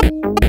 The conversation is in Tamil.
you